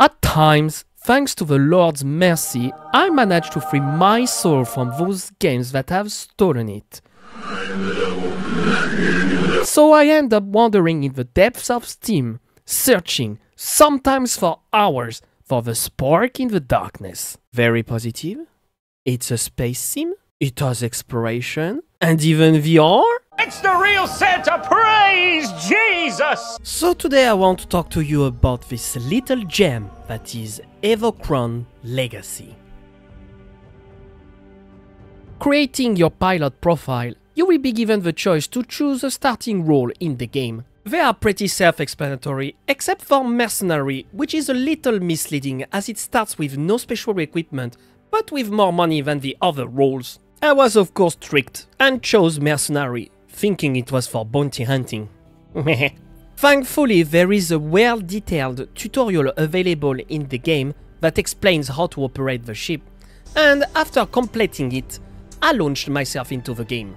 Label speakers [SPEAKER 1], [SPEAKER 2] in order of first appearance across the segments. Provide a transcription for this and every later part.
[SPEAKER 1] At times, thanks to the Lord's mercy, I manage to free my soul from those games that have stolen it. So I end up wandering in the depths of Steam, searching, sometimes for hours, for the spark in the darkness. Very positive. It's a space sim. It has exploration and even VR.
[SPEAKER 2] It's the real Santa! Praise Jesus!
[SPEAKER 1] So today I want to talk to you about this little gem that is Evochron Legacy. Creating your pilot profile, you will be given the choice to choose a starting role in the game. They are pretty self-explanatory, except for Mercenary, which is a little misleading as it starts with no special equipment, but with more money than the other roles. I was of course tricked and chose Mercenary, thinking it was for bounty hunting. Thankfully, there is a well-detailed tutorial available in the game that explains how to operate the ship, and after completing it, I launched myself into the game.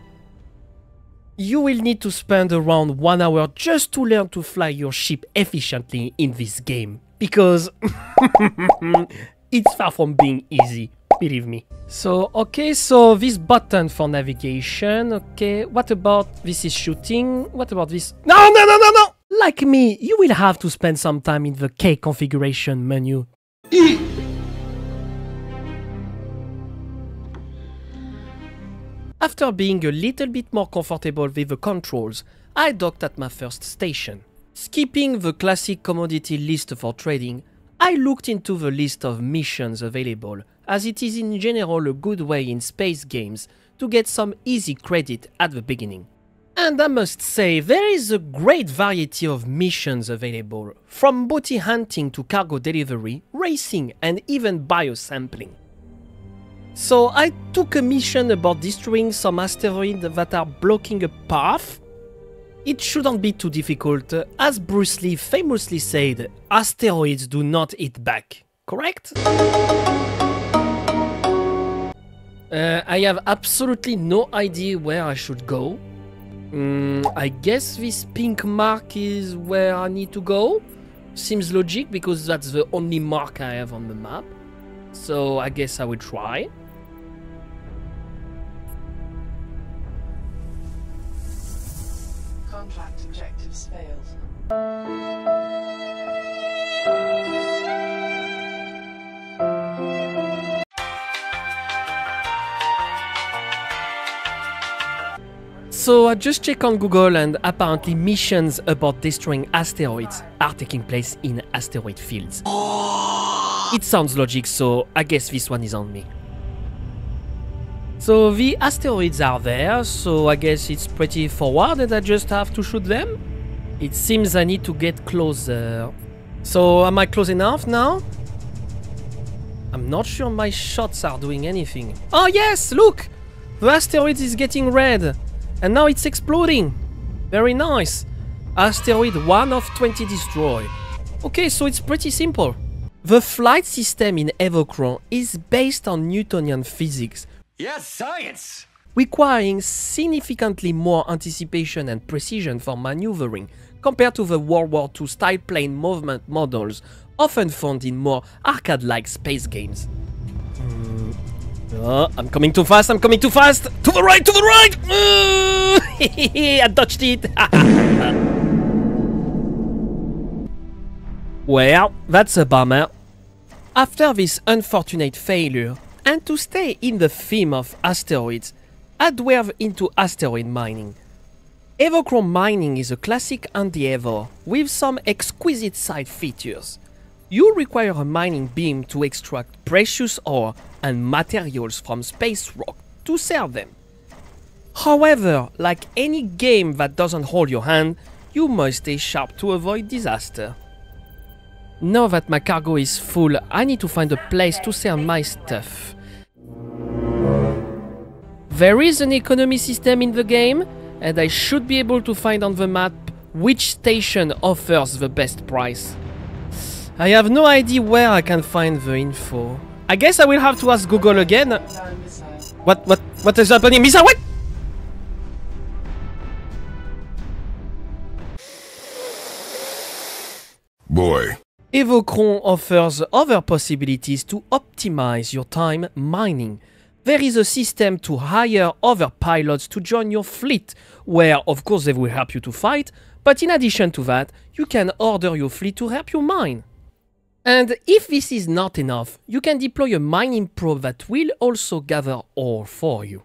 [SPEAKER 1] You will need to spend around one hour just to learn to fly your ship efficiently in this game, because it's far from being easy, believe me. So, okay, so this button for navigation, okay, what about this is shooting, what about this? No, no, no, no, no! Like me, you will have to spend some time in the K configuration menu. After being a little bit more comfortable with the controls, I docked at my first station. Skipping the classic commodity list for trading, I looked into the list of missions available, as it is in general a good way in space games to get some easy credit at the beginning. And I must say, there is a great variety of missions available, from bounty hunting to cargo delivery, racing, and even biosampling. So I took a mission about destroying some asteroids that are blocking a path. It shouldn't be too difficult, as Bruce Lee famously said, asteroids do not hit back, correct? Uh, I have absolutely no idea where I should go. Mm, I guess this pink mark is where I need to go. Seems logic because that's the only mark I have on the map. So I guess I will try.
[SPEAKER 3] Contract objectives failed.
[SPEAKER 1] So I just checked on Google and apparently missions about destroying asteroids are taking place in asteroid fields. It sounds logic, so I guess this one is on me. So the asteroids are there, so I guess it's pretty forward and I just have to shoot them? It seems I need to get closer. So am I close enough now? I'm not sure my shots are doing anything. Oh yes, look! The asteroid is getting red. And now it's exploding. Very nice. Asteroid 1 of 20 destroyed. Okay, so it's pretty simple. The flight system in Evochron is based on Newtonian physics,
[SPEAKER 2] Yes, science!
[SPEAKER 1] requiring significantly more anticipation and precision for maneuvering compared to the World War II style plane movement models often found in more arcade-like space games. Oh, I'm coming too fast, I'm coming too fast! To the right, to the right! Uh, I dodged it! well, that's a bummer. After this unfortunate failure, and to stay in the theme of asteroids, I delve into asteroid mining. Evochron mining is a classic endeavor with some exquisite side features. You require a mining beam to extract precious ore and materials from space rock to sell them. However, like any game that doesn't hold your hand, you must stay sharp to avoid disaster. Now that my cargo is full, I need to find a place to sell my stuff. There is an economy system in the game, and I should be able to find on the map which station offers the best price. I have no idea where I can find the info. I guess I will have to ask Google again. What what what is happening? Misa, what?
[SPEAKER 4] Boy,
[SPEAKER 1] Evochron offers other possibilities to optimize your time mining. There is a system to hire other pilots to join your fleet, where of course they will help you to fight, but in addition to that, you can order your fleet to help you mine. And if this is not enough, you can deploy a mining probe that will also gather ore for you.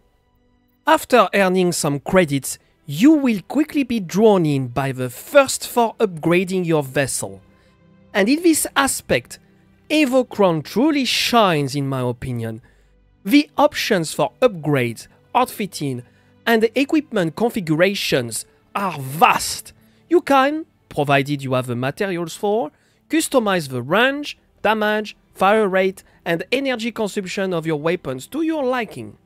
[SPEAKER 1] After earning some credits, you will quickly be drawn in by the thirst for upgrading your vessel. And in this aspect, Evochron truly shines in my opinion. The options for upgrades, outfitting, and equipment configurations are vast. You can, provided you have the materials for, customize the range, damage, fire rate, and energy consumption of your weapons to your liking.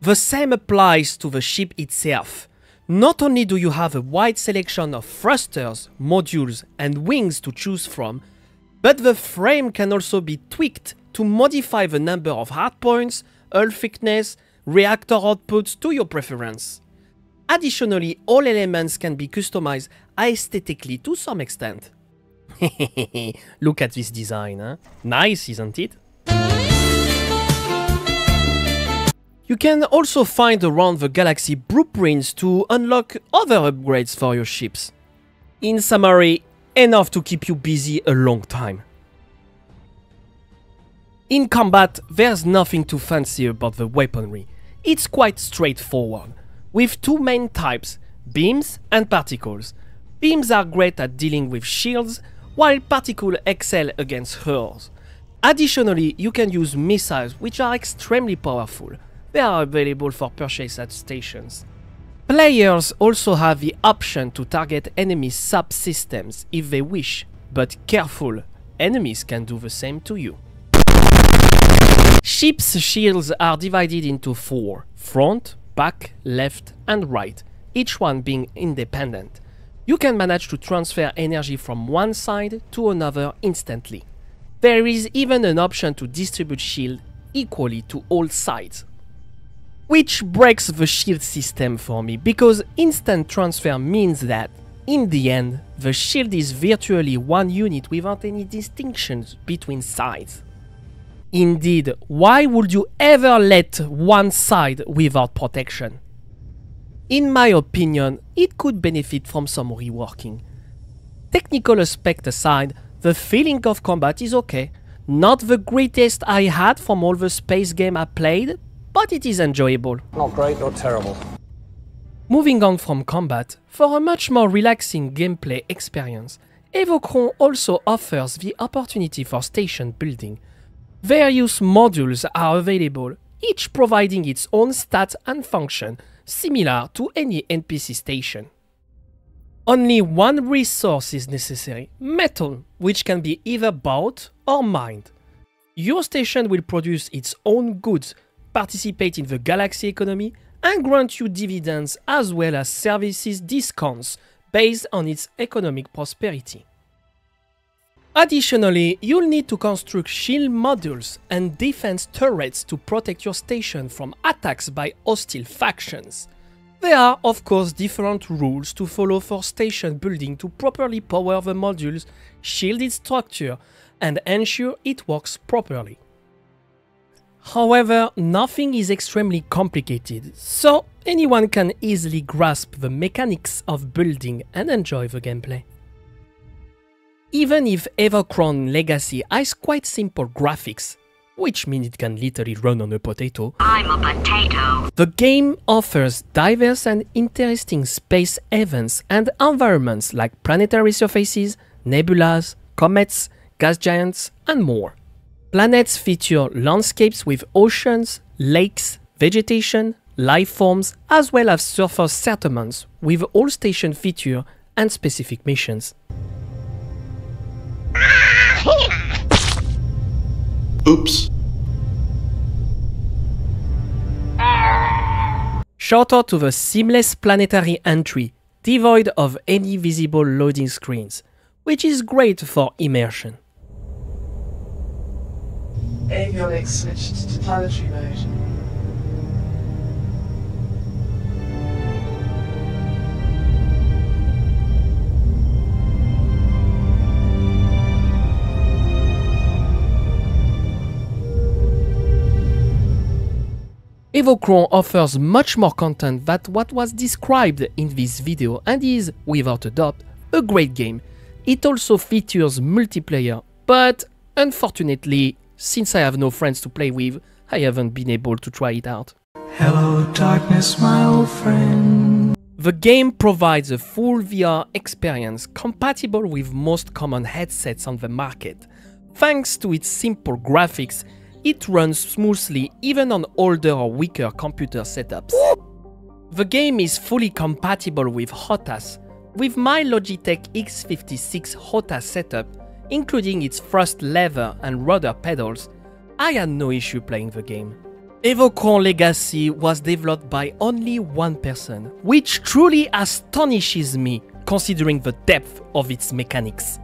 [SPEAKER 1] The same applies to the ship itself. Not only do you have a wide selection of thrusters, modules, and wings to choose from, but the frame can also be tweaked to modify the number of hardpoints, hull thickness, reactor outputs to your preference. Additionally, all elements can be customized aesthetically to some extent. Look at this design, huh? Nice, isn't it? You can also find around the galaxy blueprints to unlock other upgrades for your ships. In summary, enough to keep you busy a long time. In combat, there's nothing too fancy about the weaponry. It's quite straightforward, with two main types, beams and particles. Beams are great at dealing with shields, while particles excel against hers. Additionally, you can use missiles which are extremely powerful. They are available for purchase at stations. Players also have the option to target enemy subsystems if they wish, but careful, enemies can do the same to you. Ships' shields are divided into four front, back, left, and right, each one being independent. You can manage to transfer energy from one side to another instantly. There is even an option to distribute shield equally to all sides. Which breaks the shield system for me because instant transfer means that, in the end, the shield is virtually one unit without any distinctions between sides. Indeed, why would you ever let one side without protection? In my opinion, it could benefit from some reworking. Technical aspect aside, the feeling of combat is okay. Not the greatest I had from all the space game I played, but it is enjoyable.
[SPEAKER 4] Not great or terrible.
[SPEAKER 1] Moving on from combat, for a much more relaxing gameplay experience, Evochron also offers the opportunity for station building. Various modules are available, each providing its own stats and function, similar to any NPC station. Only one resource is necessary, metal, which can be either bought or mined. Your station will produce its own goods, participate in the galaxy economy, and grant you dividends as well as services discounts based on its economic prosperity. Additionally, you'll need to construct shield modules and defense turrets to protect your station from attacks by hostile factions. There are, of course, different rules to follow for station building to properly power the module's shielded structure and ensure it works properly. However, nothing is extremely complicated, so anyone can easily grasp the mechanics of building and enjoy the gameplay. Even if Evochron Legacy has quite simple graphics, which means it can literally run on a potato,
[SPEAKER 5] I'm a potato.
[SPEAKER 1] the game offers diverse and interesting space events and environments like planetary surfaces, nebulas, comets, gas giants, and more. Planets feature landscapes with oceans, lakes, vegetation, life forms, as well as surface settlements with all station feature and specific missions.
[SPEAKER 6] Oops.
[SPEAKER 1] Shout out to the seamless planetary entry, devoid of any visible loading screens, which is great for immersion.
[SPEAKER 3] Avionics switched to planetary mode.
[SPEAKER 1] Evochron offers much more content than what was described in this video and is, without a doubt, a great game. It also features multiplayer, but unfortunately, since I have no friends to play with, I haven't been able to try it out.
[SPEAKER 4] Hello, darkness, my old friend.
[SPEAKER 1] The game provides a full VR experience compatible with most common headsets on the market. Thanks to its simple graphics, it runs smoothly even on older or weaker computer setups. The game is fully compatible with HOTAS, with my Logitech X56 HOTAS setup, including its thrust lever and rudder pedals, I had no issue playing the game. Evochron Legacy was developed by only one person, which truly astonishes me considering the depth of its mechanics.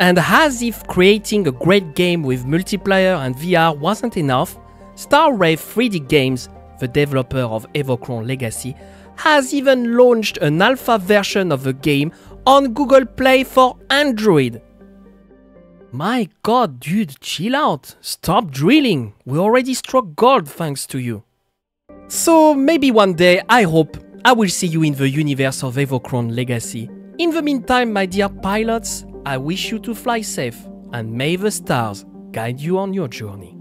[SPEAKER 1] And as if creating a great game with multiplayer and VR wasn't enough, StarWraith 3D Games, the developer of Evochron Legacy, has even launched an alpha version of the game on Google Play for Android. My god, dude, chill out. Stop drilling. We already struck gold thanks to you. So maybe one day, I hope, I will see you in the universe of Evochron Legacy. In the meantime, my dear pilots, I wish you to fly safe and may the stars guide you on your journey.